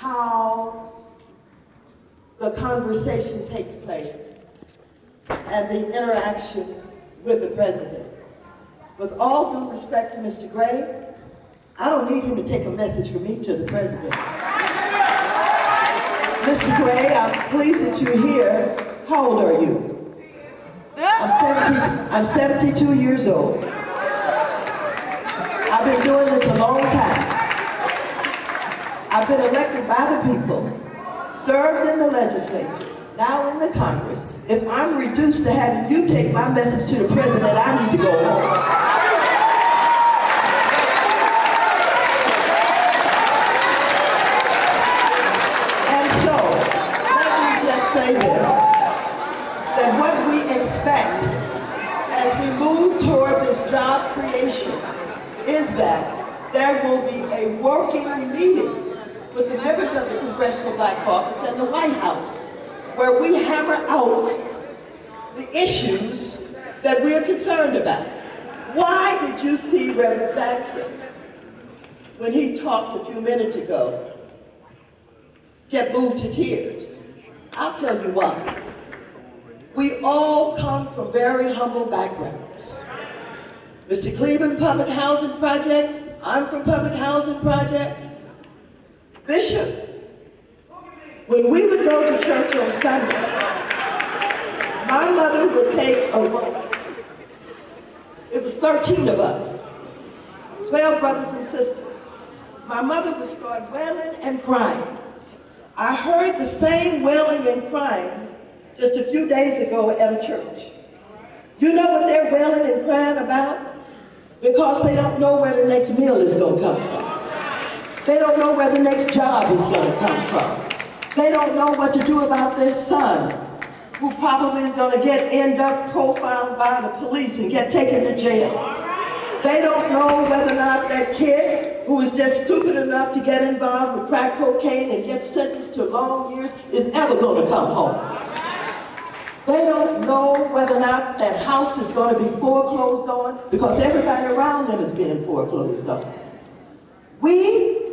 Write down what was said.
how the conversation takes place and the interaction with the president. With all due respect to Mr. Gray, I don't need him to take a message from me to the president. Mr. Gray, I'm pleased that you're here. How old are you? I'm, 70, I'm 72 years old. I've been doing this a long time. I've been elected by the people, served in the legislature, now in the Congress. If I'm reduced to having you take my message to the president, I need to go home. And so, let me just say this, that what we expect as we move toward this job creation is that there will be a working meeting with the members Congressional Black Caucus and the White House, where we hammer out the issues that we are concerned about. Why did you see Reverend Jackson, when he talked a few minutes ago, get moved to tears? I'll tell you why. We all come from very humble backgrounds. Mr. Cleaver, Public Housing Projects. I'm from Public Housing Projects. Bishop, when we would go to church on Sunday, my mother would take a. It was 13 of us, 12 brothers and sisters. My mother would start wailing and crying. I heard the same wailing and crying just a few days ago at a church. You know what they're wailing and crying about? Because they don't know where the next meal is going to come from. They don't know where the next job is going to come from. They don't know what to do about their son, who probably is going to get end up profiled by the police and get taken to jail. They don't know whether or not that kid who is just stupid enough to get involved with crack cocaine and get sentenced to long years is ever going to come home. They don't know whether or not that house is going to be foreclosed on because everybody around them is being foreclosed on. We